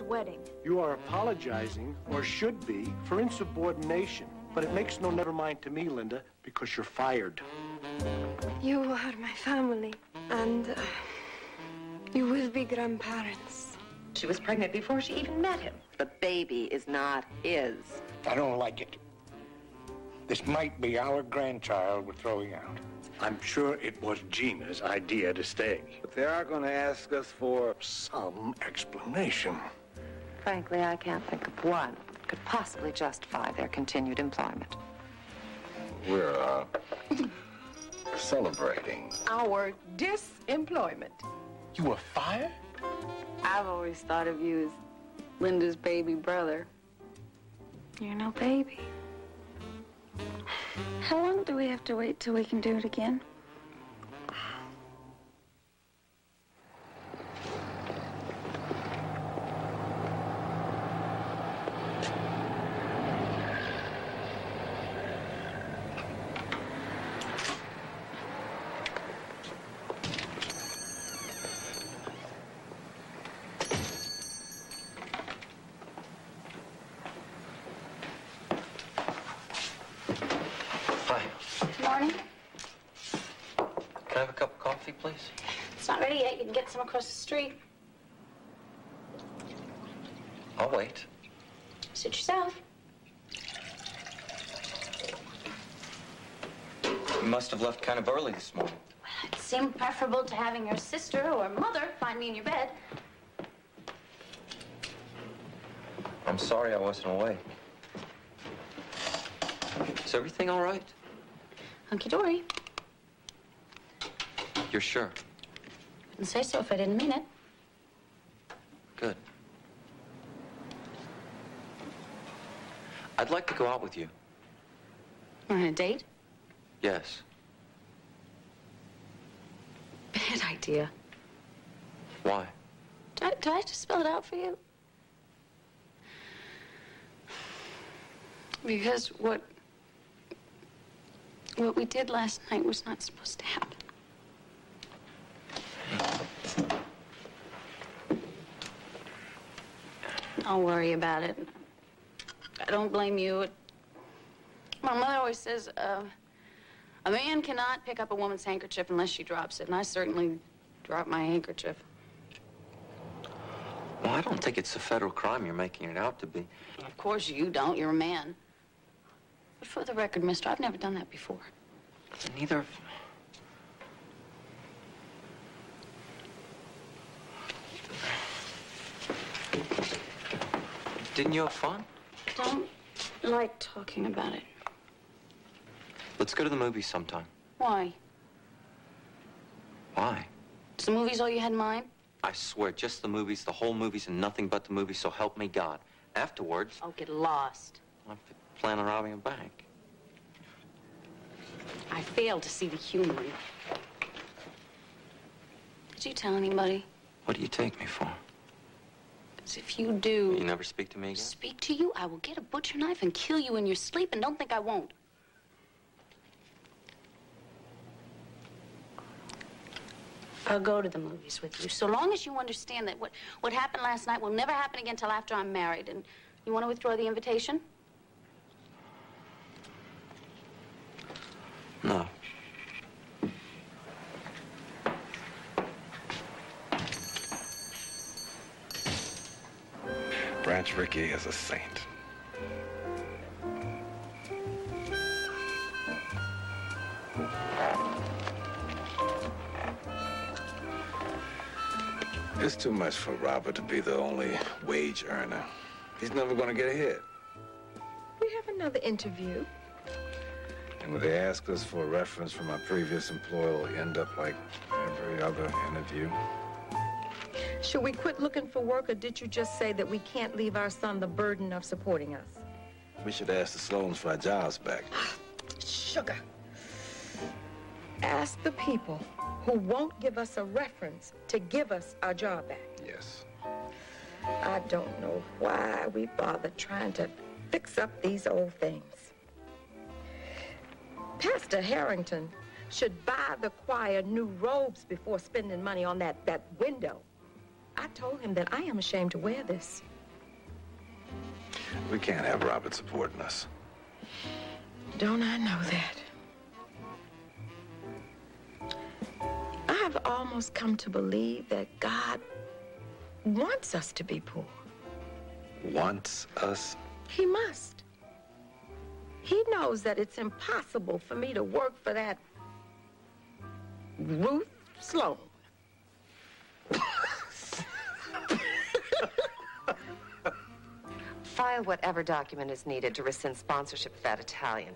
wedding. You are apologizing, or should be, for insubordination. But it makes no never mind to me, Linda, because you're fired. You are my family, and uh, you will be grandparents. She was pregnant before she even met him. The baby is not his. I don't like it. This might be our grandchild we're throwing out. I'm sure it was Gina's idea to stay. But they are going to ask us for Some explanation. Frankly, I can't think of one that could possibly justify their continued employment. we're uh, celebrating. Our disemployment. You were fired? I've always thought of you as Linda's baby brother. You're no baby. How long do we have to wait till we can do it again? Hi. Morning. Can I have a cup of coffee, please? It's not ready yet. You can get some across the street. I'll wait. Suit yourself. You must have left kind of early this morning. Well, it seemed preferable to having your sister or mother find me in your bed. I'm sorry I wasn't awake. Is everything all right? Hunky dory. You're sure? Wouldn't say so if I didn't mean it. Good. I'd like to go out with you. On a date? Yes. Bad idea. Why? Do I, do I have to spell it out for you? Because what what we did last night was not supposed to happen. Don't worry about it. I don't blame you. My mother always says, uh, a man cannot pick up a woman's handkerchief unless she drops it, and I certainly dropped my handkerchief. Well, I don't think it's a federal crime you're making it out to be. Of course you don't. You're a man. But for the record, mister, I've never done that before. Neither of... Didn't you have fun? Don't like talking about it. Let's go to the movies sometime. Why? Why? Is the movies all you had in mind? I swear, just the movies, the whole movies, and nothing but the movies, so help me God. Afterwards, I'll get lost. I plan on robbing a bank. I fail to see the humor in it. Did you tell anybody? What do you take me for? If you do You never speak to me again? speak to you, I will get a butcher knife and kill you in your sleep, and don't think I won't. I'll go to the movies with you, so long as you understand that what, what happened last night will never happen again till after I'm married. And you want to withdraw the invitation? No. Branch Rickey is a saint. It's too much for Robert to be the only wage earner. He's never going to get ahead. We have another interview. And when they ask us for a reference from our previous employer, it'll end up like every other interview. Should we quit looking for work, or did you just say that we can't leave our son the burden of supporting us? We should ask the Sloans for our jobs back. Sugar. Ask the people who won't give us a reference to give us our job back. Yes. I don't know why we bother trying to fix up these old things. Pastor Harrington should buy the choir new robes before spending money on that, that window. I told him that I am ashamed to wear this. We can't have Robert supporting us. Don't I know that? I've almost come to believe that God wants us to be poor. Wants us? He must. He knows that it's impossible for me to work for that Ruth Sloan. File whatever document is needed to rescind sponsorship of that Italian.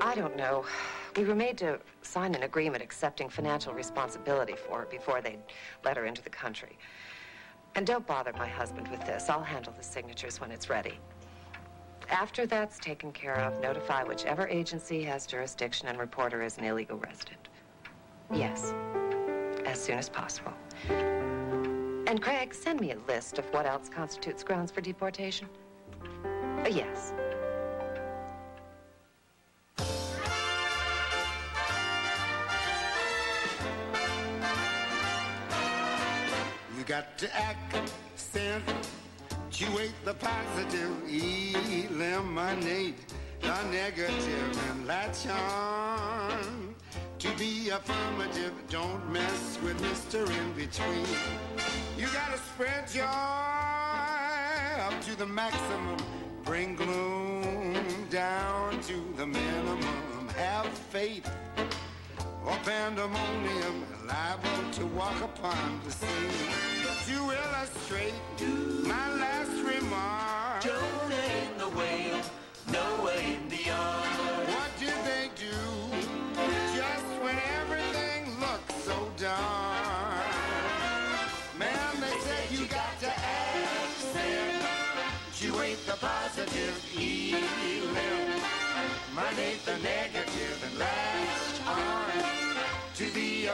I don't know. We were made to sign an agreement accepting financial responsibility for her before they'd let her into the country. And don't bother my husband with this. I'll handle the signatures when it's ready. After that's taken care of, notify whichever agency has jurisdiction and report her as an illegal resident. Yes, as soon as possible. And Craig, send me a list of what else constitutes grounds for deportation. Uh, yes. You got to accentuate the positive, eliminate the negative, and latch on to be affirmative. Don't mess with Mr. In Between. You gotta spread joy up to the maximum, bring gloom down to the minimum. Have faith or pandemonium liable to walk upon the scene. To illustrate my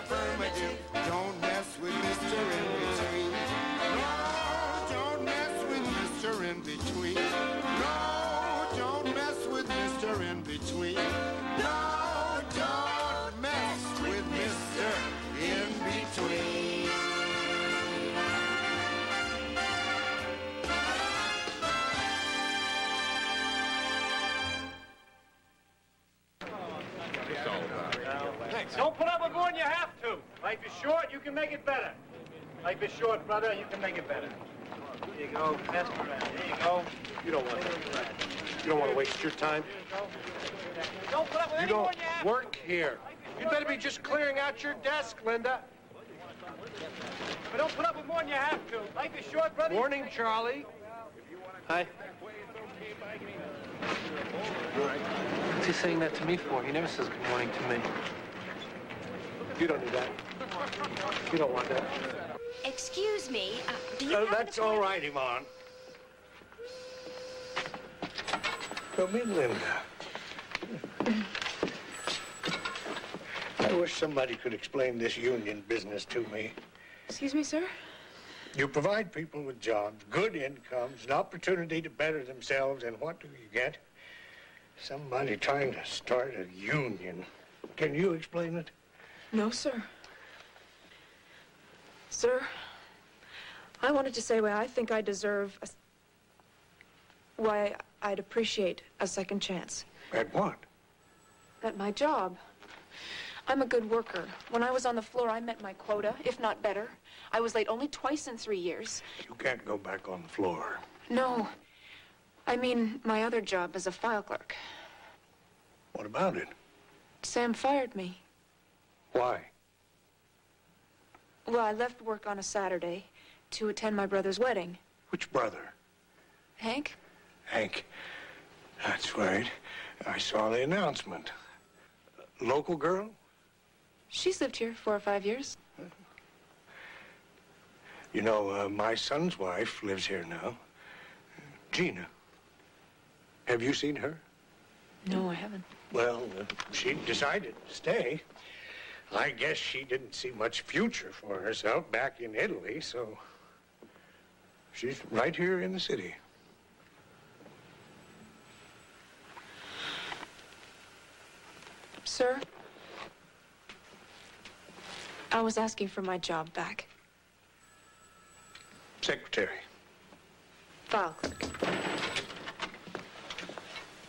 affirmative. Don't mess with Mr. In Between. No, don't mess with Mr. In Between. No, don't mess with Mr. In Between. Life is short, brother, you can make it better. Here you go, pass it around. Here you go. You don't want to. You don't want to waste your time. Don't put up with You any more don't than you work here. You better be just clearing out your desk, Linda. But don't put up with more than you have to. Life is short, brother. Morning, Charlie. Hi. What's he saying that to me for? He never says good morning to me. You don't need that. You don't want that. Excuse me, uh, do you Oh, have that's all right, Yvonne. Come in, Linda. I wish somebody could explain this union business to me. Excuse me, sir? You provide people with jobs, good incomes, an opportunity to better themselves, and what do you get? Somebody trying to start a union. Can you explain it? No, sir. Sir, I wanted to say why I think I deserve a... Why I'd appreciate a second chance. At what? At my job. I'm a good worker. When I was on the floor, I met my quota, if not better. I was late only twice in three years. You can't go back on the floor. No. I mean, my other job as a file clerk. What about it? Sam fired me. Why? Well, I left work on a Saturday to attend my brother's wedding. Which brother? Hank? Hank. That's right. I saw the announcement. Local girl? She's lived here four or five years. You know, uh, my son's wife lives here now. Gina. Have you seen her? No, I haven't. Well, uh, she decided to stay. I guess she didn't see much future for herself back in Italy, so she's right here in the city. Sir? I was asking for my job back. Secretary. Falk.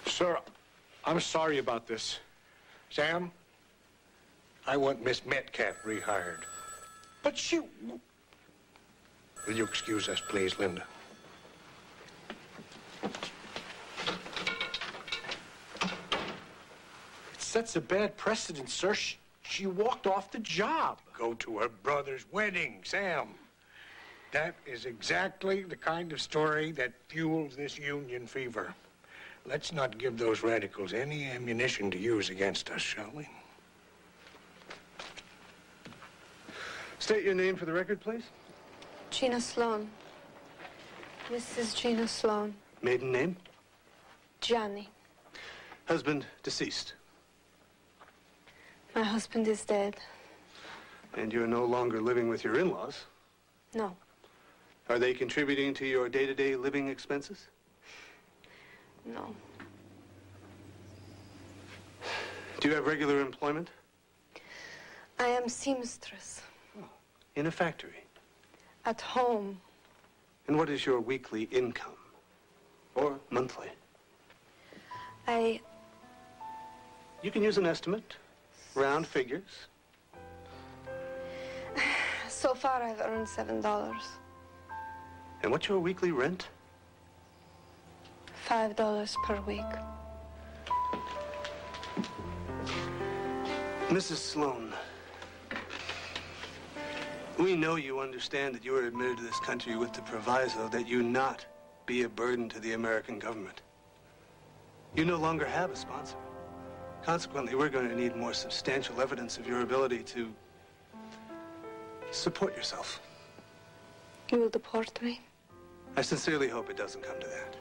Sir, I'm sorry about this. Sam, I want Miss Metcalf rehired. But she... Will you excuse us, please, Linda? It sets a bad precedent, sir. She, she walked off the job. Go to her brother's wedding, Sam. That is exactly the kind of story that fuels this union fever. Let's not give those radicals any ammunition to use against us, shall we? State your name for the record, please. Gina Sloan. Mrs. Gina Sloan. Maiden name? Gianni. Husband deceased. My husband is dead. And you're no longer living with your in-laws. No. Are they contributing to your day-to-day living expenses? No. Do you have regular employment? I am seamstress. In a factory? At home. And what is your weekly income? Or monthly? I... You can use an estimate. Round figures. So far, I've earned seven dollars. And what's your weekly rent? Five dollars per week. Mrs. Sloan, we know you understand that you were admitted to this country with the proviso that you not be a burden to the American government. You no longer have a sponsor. Consequently, we're going to need more substantial evidence of your ability to support yourself. You will deport me? I sincerely hope it doesn't come to that.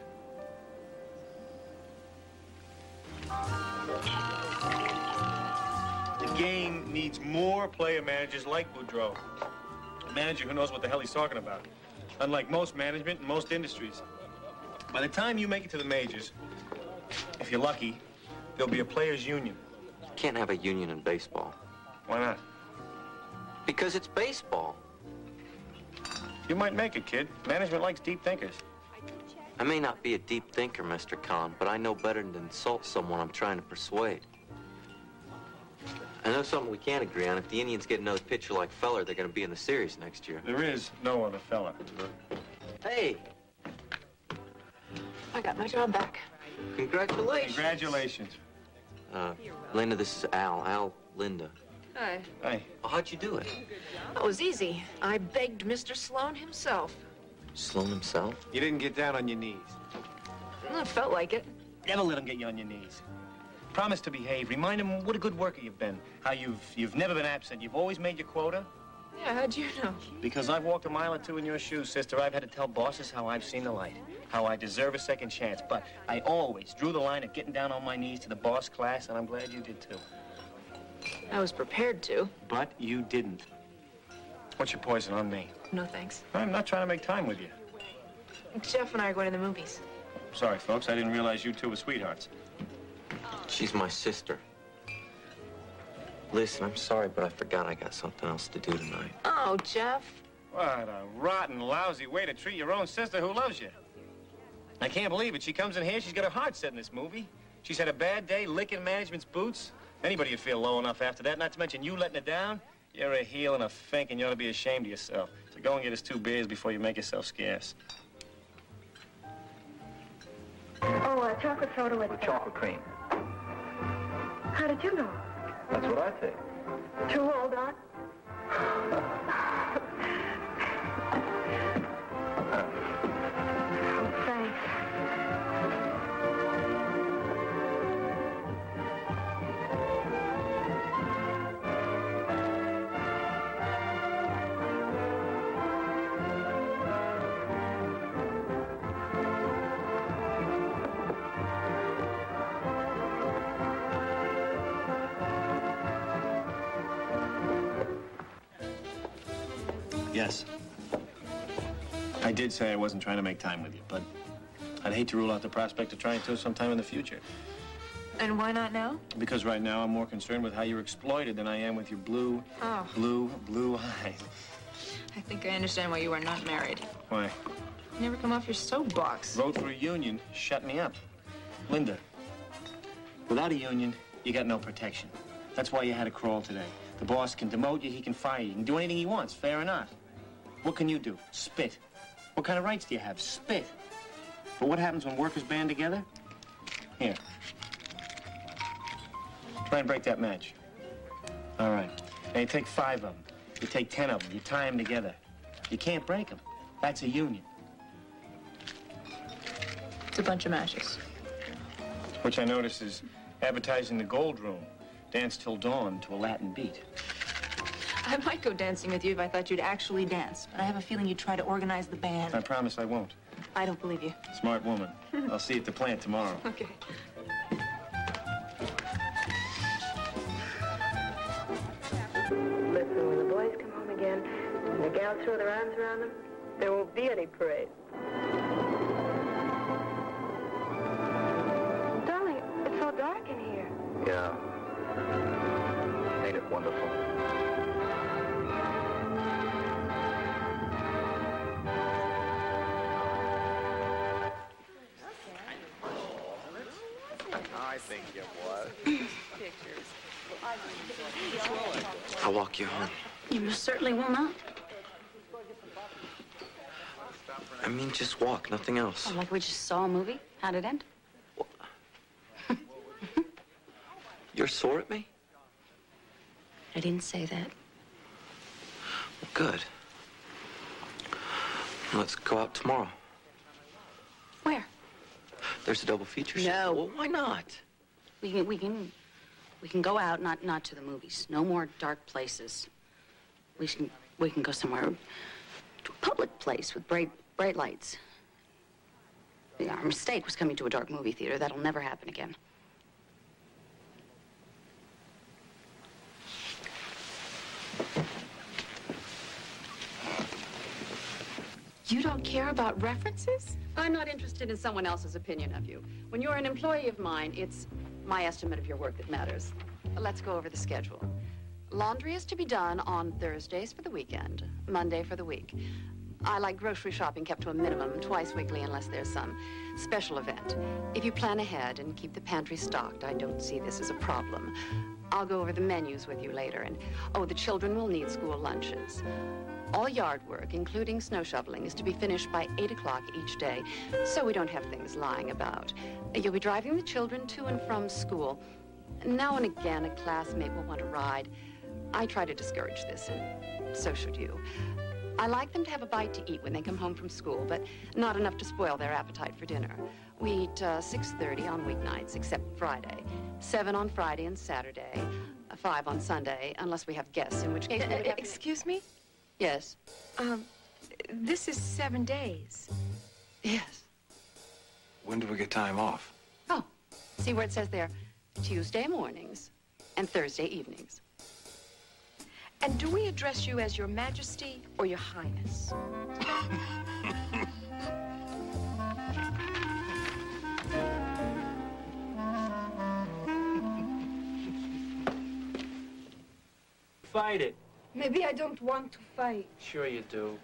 The game needs more player managers like Boudreau. Manager who knows what the hell he's talking about. Unlike most management in most industries. By the time you make it to the majors, if you're lucky, there'll be a players' union. You can't have a union in baseball. Why not? Because it's baseball. You might make it, kid. Management likes deep thinkers. I may not be a deep thinker, Mr. Kahn, but I know better than to insult someone I'm trying to persuade. I know something we can't agree on. If the Indians get another pitcher like Feller, they're going to be in the series next year. There is no other Feller. Hey, I got my job back. congratulations. Congratulations. Uh, Linda, this is Al. Al, Linda. Hi. Hey. Well, how'd you do it? That was easy. I begged Mr. Sloan himself. Sloan himself? You didn't get down on your knees. Well, it felt like it. Never let him get you on your knees. Promise to behave. Remind him what a good worker you've been. How you've you've never been absent. You've always made your quota. Yeah, how'd you know? Because I've walked a mile or two in your shoes, sister. I've had to tell bosses how I've seen the light, how I deserve a second chance. But I always drew the line at getting down on my knees to the boss class, and I'm glad you did too. I was prepared to. But you didn't. What's your poison on me? No thanks. I'm not trying to make time with you. Jeff and I are going to the movies. Sorry, folks. I didn't realize you two were sweethearts. She's my sister. Listen, I'm sorry, but I forgot I got something else to do tonight. Oh, Jeff. What a rotten, lousy way to treat your own sister who loves you. I can't believe it. She comes in here, she's got her heart set in this movie. She's had a bad day licking management's boots. Anybody would feel low enough after that, not to mention you letting her down. You're a heel and a fink, and you ought to be ashamed of yourself. So go and get us two beers before you make yourself scarce. Oh, uh, chocolate soda with... With chocolate cream. How did you know? That's what I think. Too old Doc? did say I wasn't trying to make time with you, but I'd hate to rule out the prospect of trying to sometime in the future. And why not now? Because right now I'm more concerned with how you're exploited than I am with your blue, Oh. blue, blue eyes. I think I understand why you are not married. Why? You never come off your soapbox. Vote for a union, shut me up. Linda, without a union, you got no protection. That's why you had to crawl today. The boss can demote you, he can fire you, he can do anything he wants, fair or not. What can you do? Spit. What kind of rights do you have? Spit. But what happens when workers band together? Here. Try and break that match. All right. Now you take five of them. You take ten of them. You tie them together. You can't break them. That's a union. It's a bunch of matches. Which I notice is advertising the Gold Room. Dance till dawn to a Latin beat. I might go dancing with you if I thought you'd actually dance, but I have a feeling you'd try to organize the band. I promise I won't. I don't believe you. Smart woman. I'll see you at the plant tomorrow. Okay. Listen, when the boys come home again and the gals throw their arms around them, there won't be any parade. Darling, it's so dark in here. Yeah. Ain't it wonderful? I think it was. I'll walk you home. You most certainly will not. I mean, just walk, nothing else. Oh, like we just saw a movie? How'd it end? You're sore at me? I didn't say that. Well, good. Let's go out tomorrow. Where? There's a double feature. No. Well, why not? We can, we can, we can go out, not, not to the movies. No more dark places. We can, we can go somewhere to a public place with bright, bright lights. Yeah, our mistake was coming to a dark movie theater. That'll never happen again. You don't care about references? I'm not interested in someone else's opinion of you. When you're an employee of mine, it's my estimate of your work that matters. Let's go over the schedule. Laundry is to be done on Thursdays for the weekend, Monday for the week. I like grocery shopping kept to a minimum twice weekly unless there's some special event. If you plan ahead and keep the pantry stocked, I don't see this as a problem. I'll go over the menus with you later, and oh, the children will need school lunches. All yard work, including snow shoveling, is to be finished by 8 o'clock each day, so we don't have things lying about. You'll be driving the children to and from school. Now and again, a classmate will want a ride. I try to discourage this, and so should you. I like them to have a bite to eat when they come home from school, but not enough to spoil their appetite for dinner. We eat uh, 6.30 on weeknights, except Friday. 7 on Friday and Saturday. uh, 5 on Sunday, unless we have guests, in which case... we would have to- Excuse me? Yes. Um, this is seven days. Yes. When do we get time off? Oh, see where it says there, Tuesday mornings and Thursday evenings. And do we address you as your majesty or your highness? Fight it. Maybe I don't want to fight. Sure you do.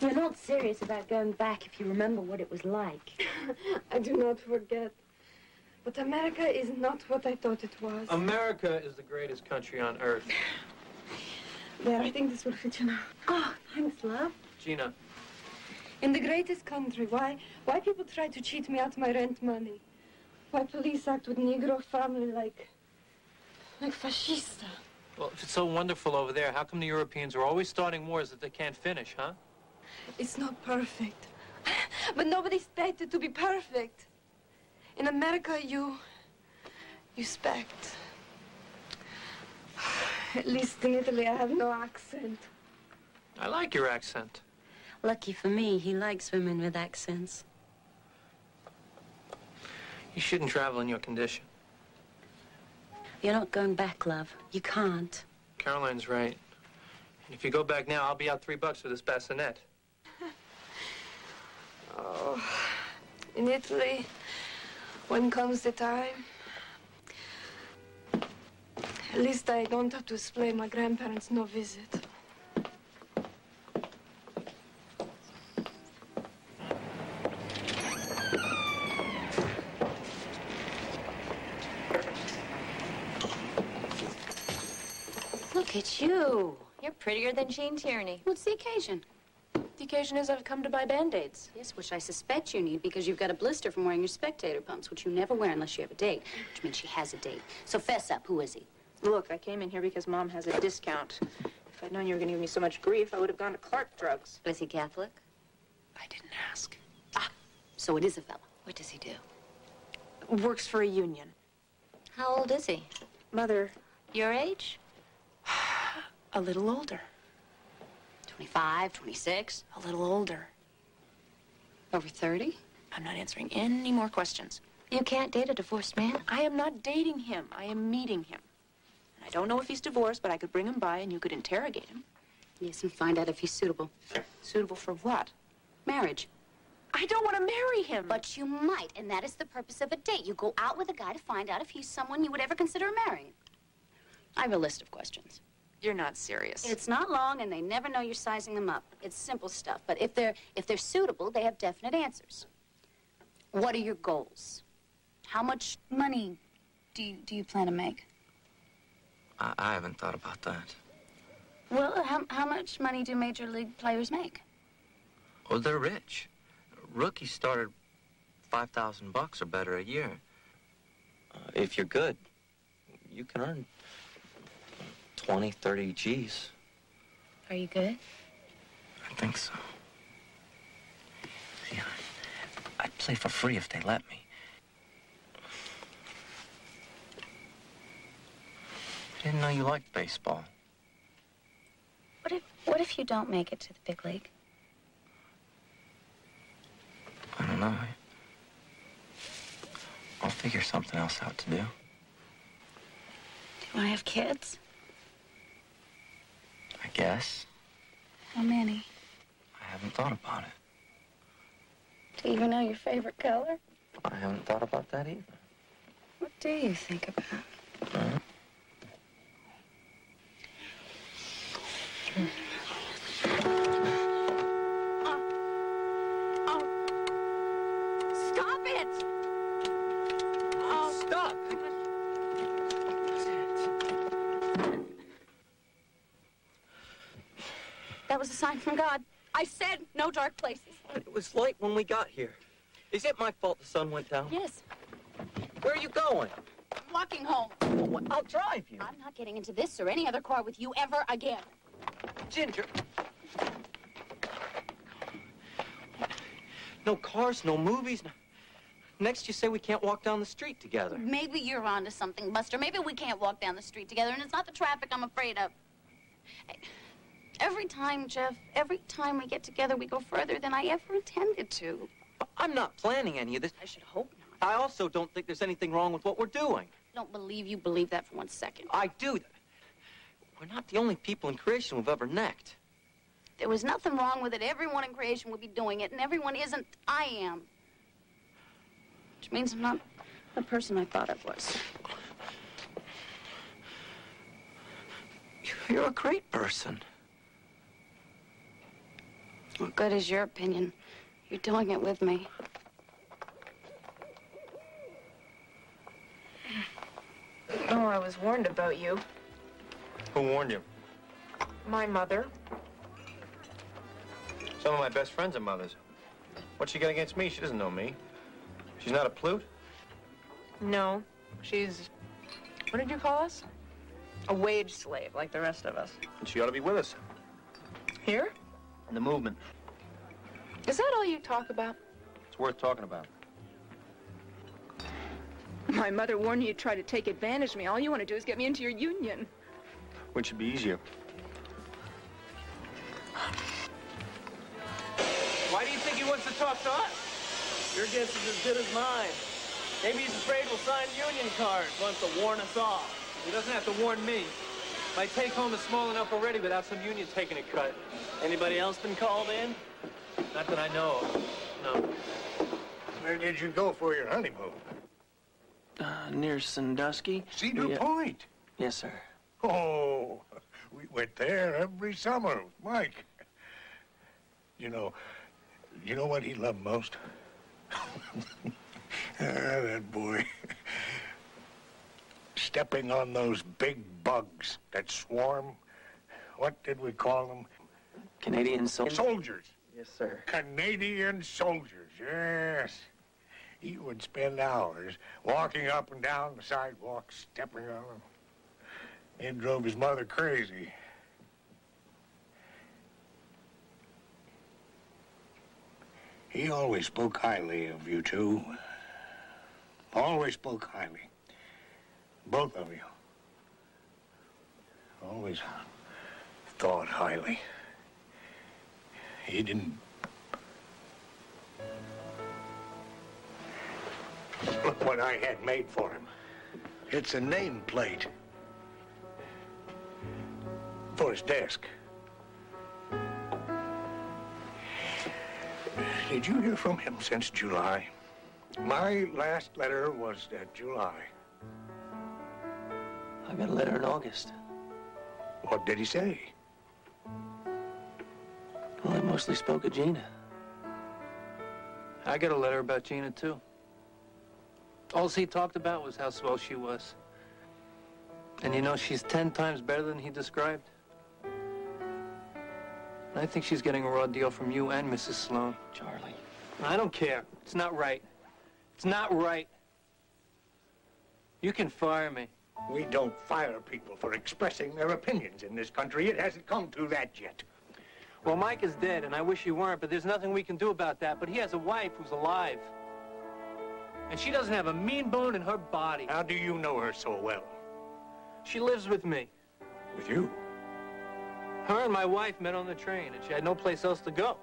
You're not serious about going back if you remember what it was like. I do not forget. But America is not what I thought it was. America is the greatest country on earth. There, I think this will fit you now. Oh, thanks, love. Gina, In the greatest country, why, why people try to cheat me out of my rent money? Why police act with Negro family like, like fascista? well, if it's so wonderful over there, how come the Europeans are always starting wars that they can't finish, huh? It's not perfect. But nobody expected to be perfect. In America, you, you expect. At least in Italy, I have no accent. I like your accent. Lucky for me, he likes women with accents. You shouldn't travel in your condition. You're not going back, love. You can't. Caroline's right. And if you go back now, I'll be out three bucks for this bassinet. Oh, in Italy, when comes the time, at least I don't have to explain my grandparents no visit. Look at you. You're prettier than Gene Tierney. What's the occasion? The occasion is I've come to buy Band-Aids. Yes, which I suspect you need because you've got a blister from wearing your spectator pumps, which you never wear unless you have a date, which means she has a date. So fess up, who is he? Look, I came in here because Mom has a discount. If I'd known you were going to give me so much grief, I would have gone to Clark Drugs. Is he Catholic? I didn't ask. Ah, so it is a fella. What does he do? Works for a union. How old is he? Mother, Your age? a little older. 25, 26, A little older. over 30? I'm not answering any more questions. You can't date a divorced man. I am not dating him. I am meeting him. I don't know if he's divorced, but I could bring him by and you could interrogate him. Yes, and find out if he's suitable. Suitable for what? Marriage. I don't want to marry him. But you might, and that is the purpose of a date. You go out with a guy to find out if he's someone you would ever consider marrying. I have a list of questions. You're not serious. It's not long, and they never know you're sizing them up. It's simple stuff. But if they're if they're suitable, they have definite answers. What are your goals? How much money do you, do you plan to make? I, I haven't thought about that. Well, how, how much money do major league players make? Oh, they're rich. Rookies started 5,000 bucks or better a year. Uh, if you're good, you can earn 20, 30 G's. Are you good? I think so. See, I- I'd play for free if they let me. Didn't know you liked baseball. What if what if you don't make it to the big league? I don't know. I'll figure something else out to do. Do you want to have kids? I guess. How many? I haven't thought about it. Do you even know your favorite color? I haven't thought about that either. What do you think about? Huh? Stop it! Oh. Stop! That was a sign from God. I said no dark places. It was late when we got here. Is it my fault the sun went down? Yes. Where are you going? I'm walking home. Well, I'll drive you. I'm not getting into this or any other car with you ever again. Ginger. No cars, no movies. No... Next, you say we can't walk down the street together. Maybe you're onto something, Buster. Maybe we can't walk down the street together, and it's not the traffic I'm afraid of. Every time, Jeff, every time we get together, we go further than I ever intended to. I'm not planning any of this. I should hope not. I also don't think there's anything wrong with what we're doing. I don't believe you believe that for one second. I do. We're not the only people in creation who've ever necked. There was nothing wrong with it. Everyone in creation would be doing it, and everyone isn't. I am. Which means I'm not the person I thought I was. You're a great person. What good is your opinion? You're doing it with me. Oh, I was warned about you. Who warned you? My mother. Some of my best friends are mothers. What's she got against me? She doesn't know me. She's not a plute? No, she's. What did you call us? A wage slave, like the rest of us. And she ought to be with us. Here? In the movement. Is that all you talk about? It's worth talking about. My mother warned you to try to take advantage of me. All you want to do is get me into your union. Which would be easier. Why do you think he wants to talk to us? Your guess is as good as mine. Maybe he's afraid we'll sign union cards, wants to warn us off. He doesn't have to warn me. My take home is small enough already without some union taking a cut. Anybody else been called in? Not that I know of. No. Where did you go for your honeymoon? Uh, near Sandusky. Cedar Yeah. Point. Yes, sir. Oh, we went there every summer Mike. You know, you know what he loved most? ah, that boy. Stepping on those big bugs that swarm what did we call them? Canadian sol- Soldiers. Yes, sir. Canadian soldiers, yes. He would spend hours walking up and down the sidewalk, stepping on them. It drove his mother crazy. He always spoke highly of you two. Always spoke highly. Both of you. Always thought highly. He didn't. Look what I had made for him. It's a nameplate. For his desk. Did you hear from him since July? My last letter was uh, July. I got a letter in August. What did he say? Well, he mostly spoke of Gina. I got a letter about Gina, too. All he talked about was how swell she was. And you know, she's ten times better than he described. And I think she's getting a raw deal from you and Mrs. Sloan. Charlie. I don't care. It's not right. It's not right. You can fire me. We don't fire people for expressing their opinions in this country. It hasn't come to that yet. Well, Mike is dead, and I wish he weren't, but there's nothing we can do about that. But he has a wife who's alive. And she doesn't have a mean bone in her body. How do you know her so well? She lives with me. With you? Her and my wife met on the train, and she had no place else to go.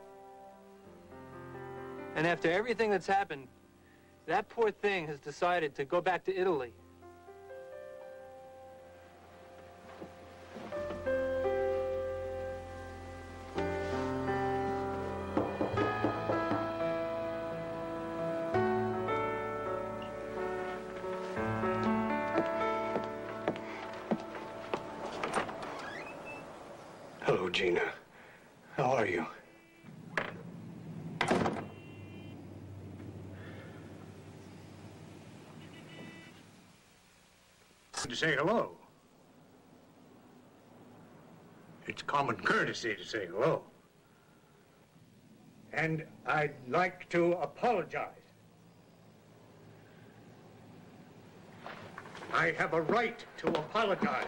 And after everything that's happened, that poor thing has decided to go back to Italy. To say hello. It's common courtesy to say hello. And I'd like to apologize. I have a right to apologize.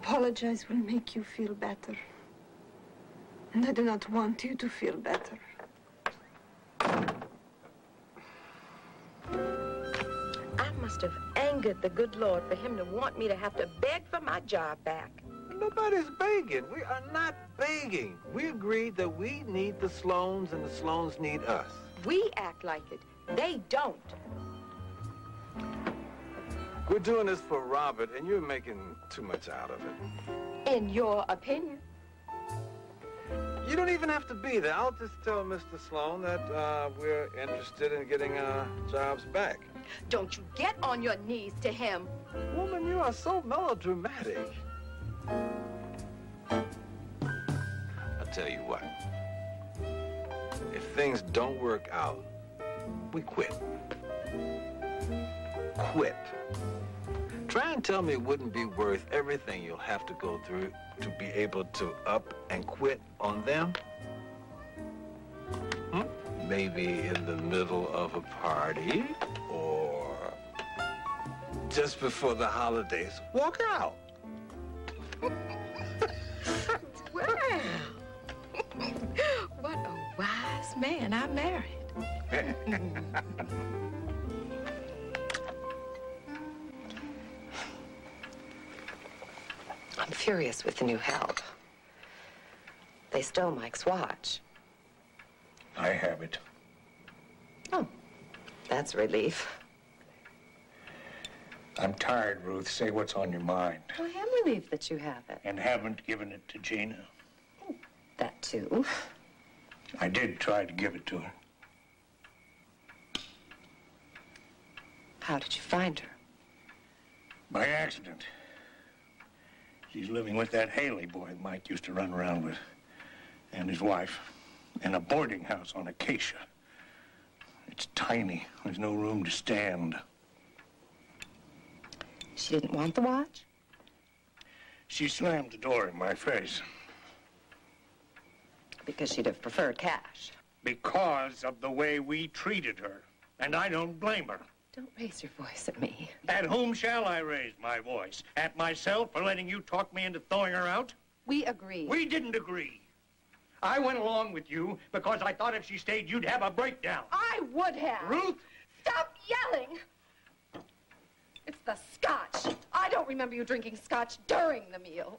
Apologize will make you feel better. And I do not want you to feel better. Must have angered the good Lord for him to want me to have to beg for my job back. Nobody's begging. We are not begging. We agreed that we need the Sloans and the Sloans need us. We act like it. They don't. We're doing this for Robert, and you're making too much out of it. In your opinion. You don't even have to be there. I'll just tell Mr. Sloan that uh, we're interested in getting our jobs back. Don't you get on your knees to him. Woman, you are so melodramatic. I'll tell you what. If things don't work out, we quit. Quit. Try and tell me it wouldn't be worth everything you'll have to go through to be able to up and quit on them? Maybe in the middle of a party or just before the holidays. Walk out. Well, what a wise man I married. I'm furious with the new help. They stole Mike's watch. I have it. Oh, that's a relief. I'm tired, Ruth. Say what's on your mind. I am relieved that you have it. And haven't given it to Gina. Oh, That too. I did try to give it to her. How did you find her? By accident. She's living with that Hailey boy Mike used to run around with. And his wife. In a boarding house on Acacia. It's tiny. There's no room to stand. She didn't want the watch? She slammed the door in my face. Because she'd have preferred cash. Because of the way we treated her. And I don't blame her. Don't raise your voice at me. At whom shall I raise my voice? At myself for letting you talk me into throwing her out? We agree. We didn't agree. I went along with you because I thought if she stayed, you'd have a breakdown. I would have. Ruth? Stop yelling! It's the scotch. I don't remember you drinking scotch during the meal.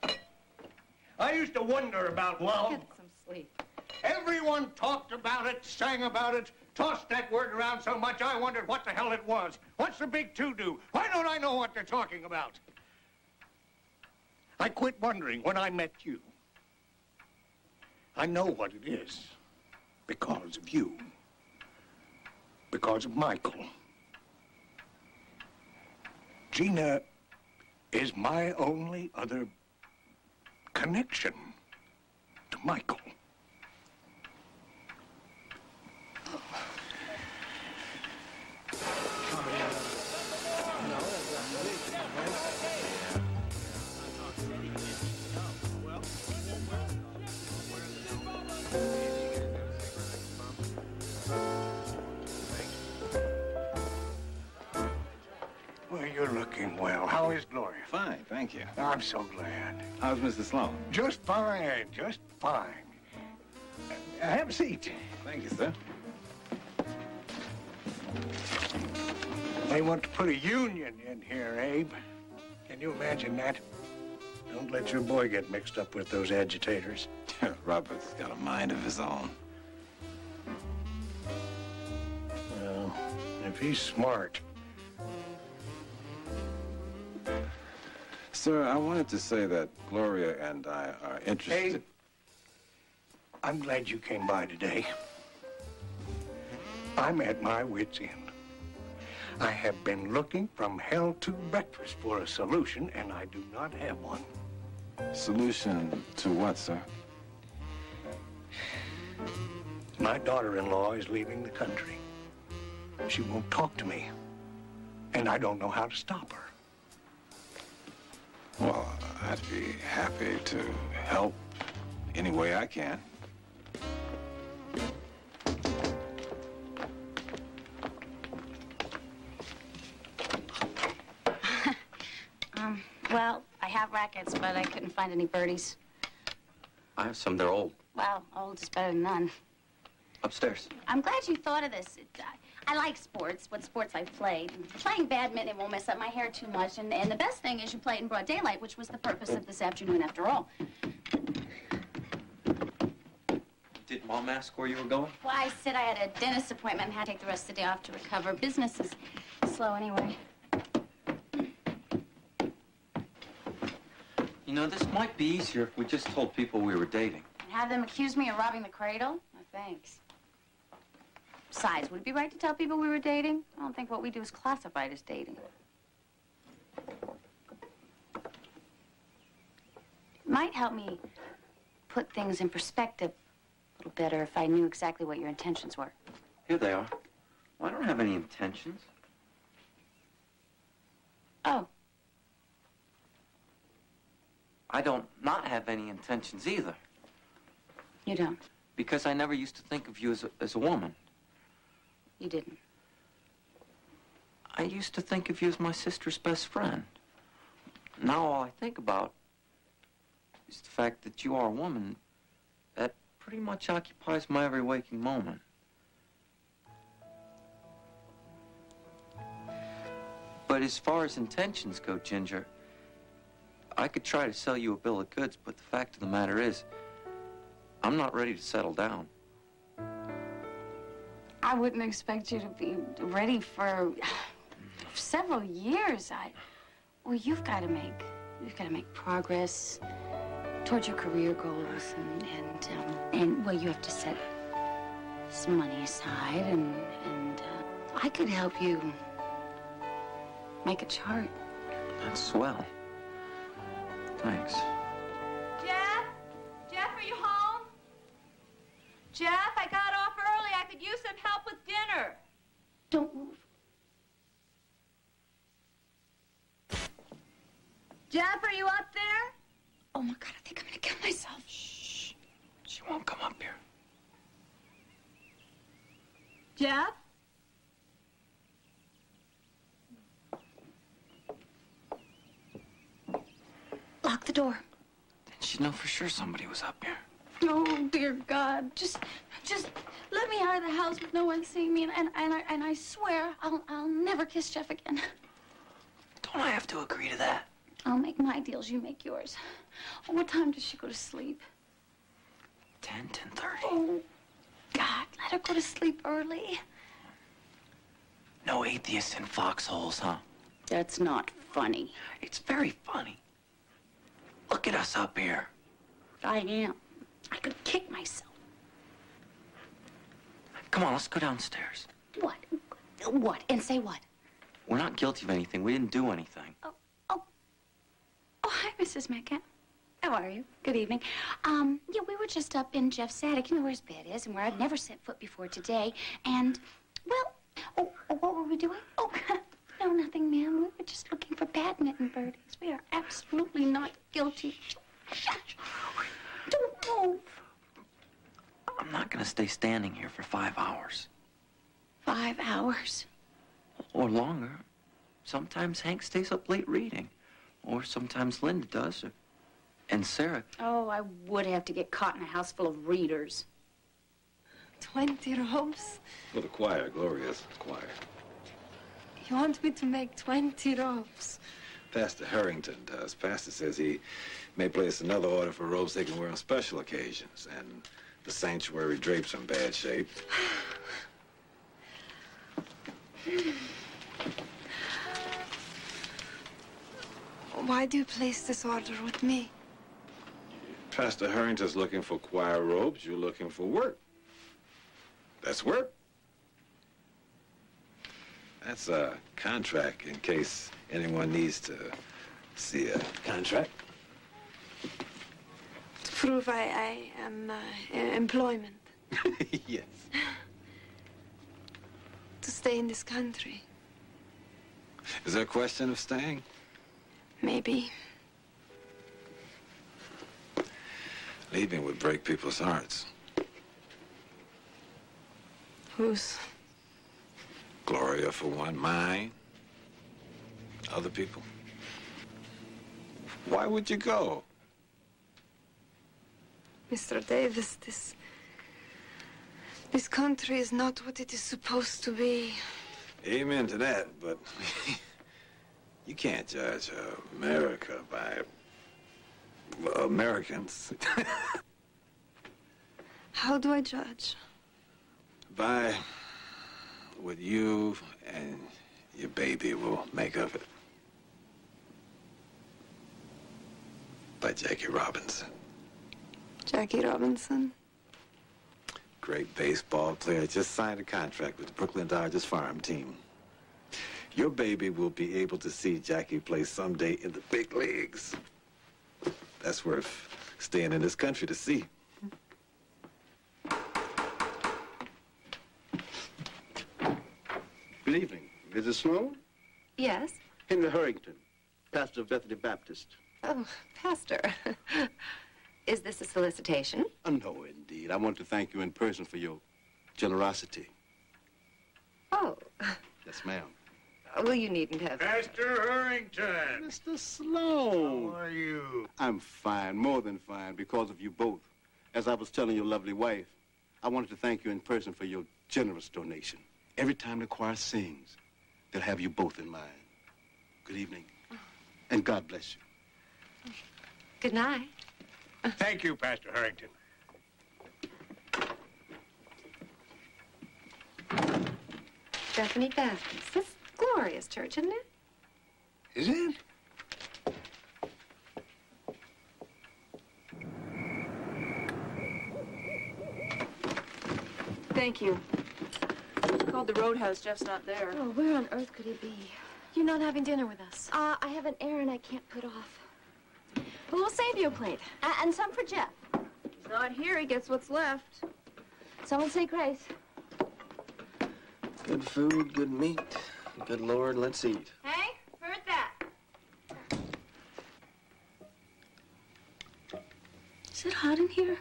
I used to wonder about love. Get some sleep. Everyone talked about it, sang about it, tossed that word around so much I wondered what the hell it was. What's the big to-do? Why don't I know what they're talking about? I quit wondering when I met you. I know what it is. Because of you. Because of Michael. Gina is my only other connection to Michael. Well. How is Gloria? Fine, thank you. I'm so glad. How's Mr. Sloan? Just fine, just fine. Uh, have a seat. Thank you, sir. They want to put a union in here, Abe. Can you imagine that? Don't let your boy get mixed up with those agitators. Robert's got a mind of his own. Well, if he's smart. Sir, I wanted to say that Gloria and I are interested. Abe, I'm glad you came by today. I'm at my wit's end. I have been looking from hell to breakfast for a solution, and I do not have one. Solution to what, sir? My daughter-in-law is leaving the country. She won't talk to me, and I don't know how to stop her. Well, I'd be happy to help any way I can. Um, well, I have rackets, but I couldn't find any birdies. I have some. They're old. Well, old is better than none. Upstairs. I'm glad you thought of this. It, I, I like sports, what sports I've played. Playing badminton won't mess up my hair too much, and, and the best thing is you play it in broad daylight, which was the purpose of this afternoon after all. Did Mom ask where you were going? Well, I said I had a dentist appointment and had to take the rest of the day off to recover. Business is slow anyway. You know, this might be easier if we just told people we were dating. And have them accuse me of robbing the cradle? No, thanks. Besides, would it be right to tell people we were dating? I don't think what we do is classified as dating. It might help me put things in perspective a little better if I knew exactly what your intentions were. Here they are. Well, I don't have any intentions. Oh, I don't not have any intentions either. you don't. Because I never used to think of you as a, as a woman. You didn't. I used to think of you as my sister's best friend. Now all I think about is the fact that you are a woman that pretty much occupies my every waking moment. But as far as intentions go, Ginger, I could try to sell you a bill of goods, but the fact of the matter is, I'm not ready to settle down. I wouldn't expect you to be ready for several years. I, well, you've got to make, you've got to make progress towards your career goals, and and um, and well, you have to set some money aside, and and uh, I could help you make a chart. That's swell. Thanks. Don't move. Jeff, are you up there? Oh my God, I think I'm gonna kill myself. Shh. She won't come up here. Jeff? Lock the door. Then she'd know for sure somebody was up here. Oh, dear God. Just, just let me out of the house with no one seeing me, and, and, and, I, and I swear I'll, I'll never kiss Jeff again. Don't I have to agree to that? I'll make my deals, you make yours. Oh, what time does she go to sleep? 10, 10.30. Oh, God, let her go to sleep early. No atheists in foxholes, huh? That's not funny. It's very funny. Look at us up here. I am. I could kick myself. Come on, let's go downstairs. What? What? And say what? We're not guilty of anything. We didn't do anything. Oh, oh. Oh, hi, Mrs. Metcalf. How are you? Good evening. Um, yeah, we were just up in Jeff's attic, you know where his bed is, and where I've never set foot before today. And, well, oh, oh, what were we doing? Oh, no, nothing, ma'am. We were just looking for badminton birdies. We are absolutely not guilty. Shush. Don't move. I'm not gonna stay standing here for five hours. Five hours. Or longer. Sometimes Hank stays up late reading. Or sometimes Linda does. Or... And Sarah. Oh, I would have to get caught in a house full of readers. Twenty robes? For the choir, Gloria's choir. You want me to make twenty robes? Pastor Harrington does. Pastor says he may place another order for robes they can wear on special occasions. And the sanctuary drapes are in bad shape. Why do you place this order with me? Pastor Harrington's looking for choir robes. You're looking for work. That's work. That's a contract in case anyone needs to see a contract. Prove I, I am uh, employment. yes. To stay in this country. Is there a question of staying? Maybe. Leaving would break people's hearts. Whose? Gloria, for one. Mine. Other people. Why would you go? Mr. Davis, this... This country is not what it is supposed to be. Amen to that, but you can't judge America by Americans. How do I judge? by what you and your baby will make of it. By Jackie Robinson. Jackie Robinson? Great baseball player. Just signed a contract with the Brooklyn Dodgers farm team. Your baby will be able to see Jackie play someday in the big leagues. That's worth staying in this country to see. Good evening. Mrs. Sloan? Yes? Henry Harrington, pastor of Bethany Baptist. Oh, Pastor. Is this a solicitation? Oh, no, indeed. I want to thank you in person for your generosity. Oh, Yes, ma'am. Uh, well, you needn't have. Pastor Harrington. Mr. Sloan. How are you? I'm fine, more than fine, because of you both. As I was telling your lovely wife, I wanted to thank you in person for your generous donation. Every time the choir sings, they'll have you both in mind. Good evening, and God bless you. Good night. Thank you, Pastor Harrington. Bethany Baptist. That's glorious church, isn't it? Is it? Thank you. Called the roadhouse. Jeff's not there. Oh, where on earth could he be? You're not having dinner with us. Uh, I have an errand I can't put off. Who will save you a plate. Uh, and some for Jeff. He's not here. He gets what's left. Someone say grace. Good food, good meat. Good Lord, let's eat. Hey, heard that. Is it hot in here?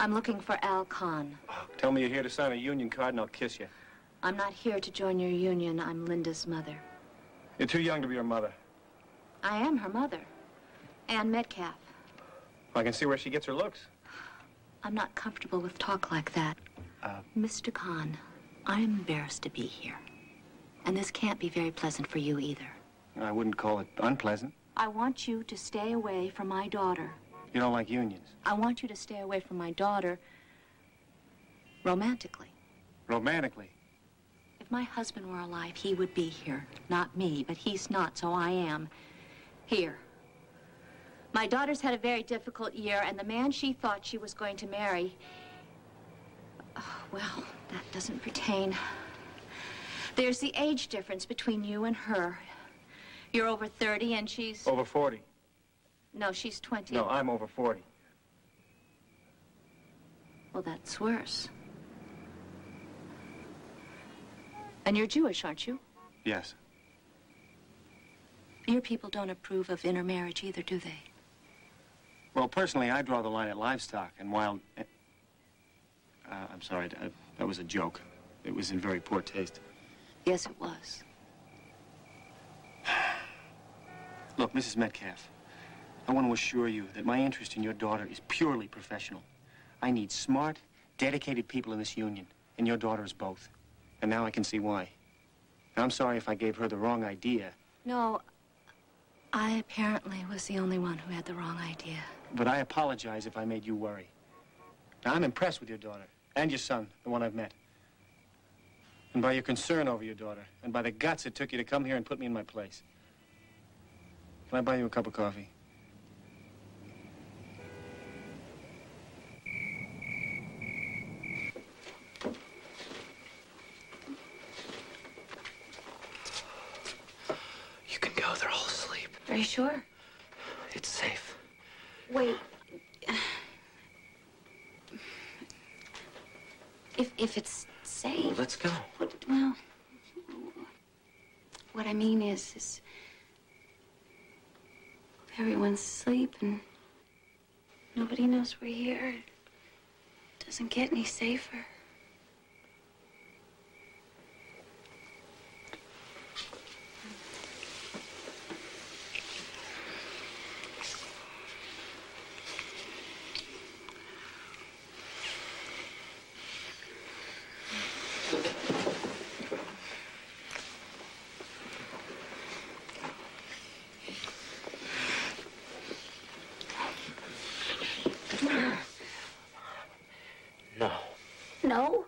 I'm looking for Al Khan. Tell me you're here to sign a union card and I'll kiss you. I'm not here to join your union. I'm Linda's mother. You're too young to be her mother. I am her mother. Ann Metcalf. I can see where she gets her looks. I'm not comfortable with talk like that. Uh, Mr. Khan, I'm embarrassed to be here. And this can't be very pleasant for you either. I wouldn't call it unpleasant. I want you to stay away from my daughter. You don't like unions. I want you to stay away from my daughter romantically. Romantically. If my husband were alive, he would be here. Not me, but he's not, so I am here. My daughter's had a very difficult year, and the man she thought she was going to marry, oh, well, that doesn't pertain. There's the age difference between you and her. You're over 30, and she's... Over 40. No, she's 20. No, I'm over 40. Well, that's worse. And you're Jewish, aren't you? Yes. Your people don't approve of intermarriage either, do they? Well, personally, I draw the line at livestock and wild... Uh, I'm sorry, that was a joke. It was in very poor taste. Yes, it was. Look, Mrs. Metcalf, I want to assure you that my interest in your daughter is purely professional. I need smart, dedicated people in this union, and your daughter is both. And now I can see why. And I'm sorry if I gave her the wrong idea, No, I apparently was the only one who had the wrong idea. but I apologize if I made you worry. Now, I'm impressed with your daughter and your son, the one I've met. And by your concern over your daughter, and by the guts it took you to come here and put me in my place. Can I buy you a cup of coffee? You can go. They're all asleep. Are you sure? It's safe. Wait. If, if it's safe. Let's go. Well, what I mean is, is everyone's asleep and nobody knows we're here, it doesn't get any safer. No. No?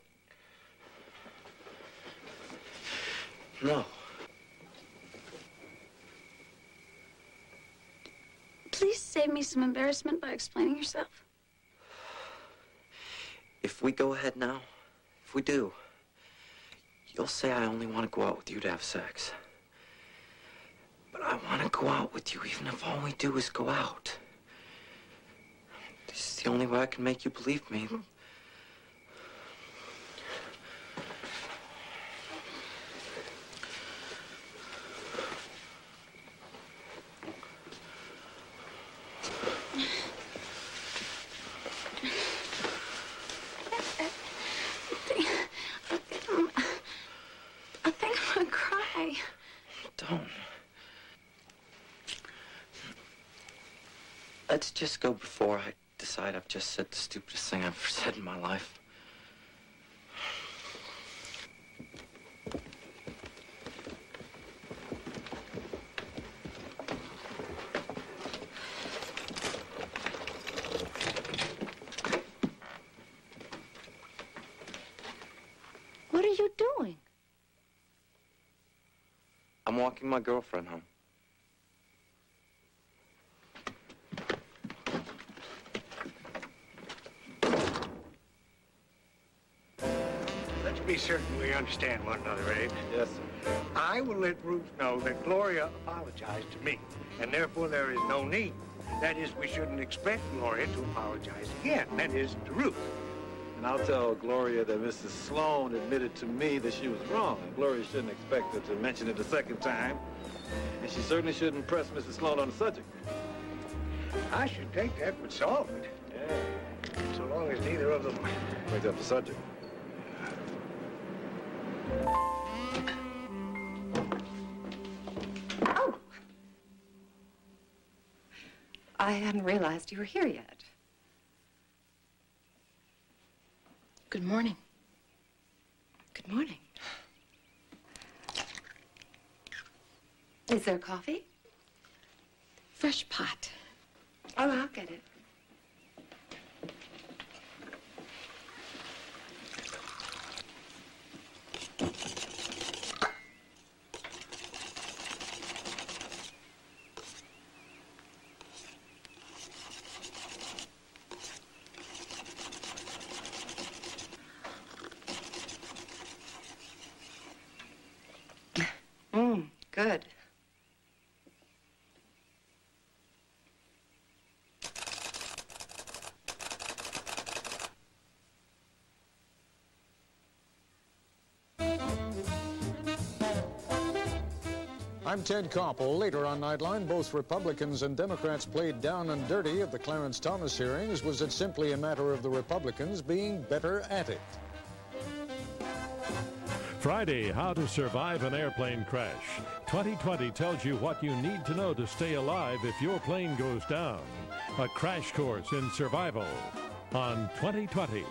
No. Please save me some embarrassment by explaining yourself. If we go ahead now, if we do, you'll say I only want to go out with you to have sex. But I want to go out with you even if all we do is go out. This is the only way I can make you believe me. I think I'm gonna cry. Don't. Let's just go before I decide I've just said the stupidest thing I've ever said in my life. What are you doing? I'm walking my girlfriend home. Let's be certain we understand one another, Abe. Yes, sir. I will let Ruth know that Gloria apologized to me, and therefore there is no need. That is, we shouldn't expect Gloria to apologize again. That is, to Ruth. And I'll tell Gloria that Mrs. Sloan admitted to me that she was wrong, and Gloria shouldn't expect her to mention it a second time. And she certainly shouldn't press Mrs. Sloan on the subject. I should think that would solve it. Yeah. So long as neither of them brings up the subject. I hadn't realized you were here yet. Good morning. Good morning. Is there coffee? Fresh pot. Oh, I'll get it. Mmm, good. I'm Ted Koppel. Later on Nightline, both Republicans and Democrats played down and dirty at the Clarence Thomas hearings. Was it simply a matter of the Republicans being better at it? Friday, How to Survive an Airplane Crash. 2020 tells you what you need to know to stay alive if your plane goes down. A crash course in survival on 2020.